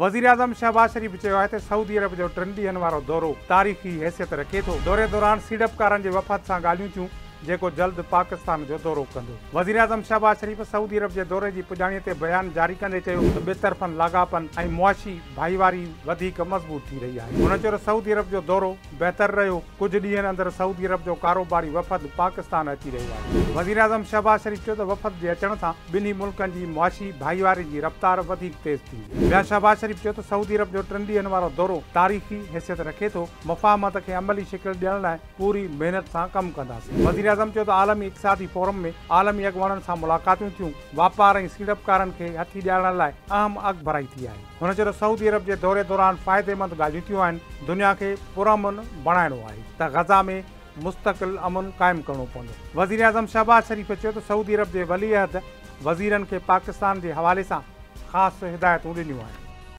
आज़म शहबाज़ शरीफ़ चयो आहे त अरब जो टिनि ॾींहनि वारो दौरो तारीख़ी हैसियत रखे थो दौरे दौरान सीड़पकारनि जे वफात सां ॻाल्हियूं थियूं जेको जल्द पाकिस्तान जो दौरो कंदो वज़ीराज़म शहबाज़ शरीफ़ सऊदी अरब जे दौरे जी पुॼाणीअ ते बयान जारी कंदे चयो त बे लाॻापनि ऐं मुआशी भाईवारी मज़बूत थी रही आहे हुन चयो सऊदी अरब जो दौरो बहितर रहियो कुझु ॾींहनि अंदरि जो कारोबारी वफ़द पाकिस्तान अची रहियो आहे वज़ीराज़म शहबाज़ शरीफ़ चयो त वफ़द जे अचण सां ॿिन्ही मुल्कनि जी मुआशी भाईवारी जी रफ़्तार वधीक तेज़ थी वई ॿिया शाबाज़ शरीफ़ चयो त सऊदी अरब जो टिनि ॾींहनि वारो दौरो तारीख़ी हैसियत रखे थो मफ़ामत मत खे अमली शिकिल ॾियण लाइ पूरी महिनत सां कमु कंदासीं चयो त आलमी इकसादी फोरम में आलमी अॻुवाणनि सां मुलाक़ातूं थियूं वापार ऐं सीड़पकारनि खे हथी ॾियारण लाइ अहम अॻु भराई थी आहे हुन चयो साउदी अरब जे दौरे दौरान फ़ाइदेमंद ॻाल्हियूं थियूं आहिनि दुनिया खे पुरमुन बणाइणो आहे त ग़ज़ा में मुस्तक़िल अमन क़ाइमु करिणो पवंदो आज़म शहबाज़ शरीफ़ चयो त सऊदी अरब जे वलीहद वज़ीरनि खे पाकिस्तान जे हवाले सां ख़ासि हिदायतूं ॾिनियूं आहिनि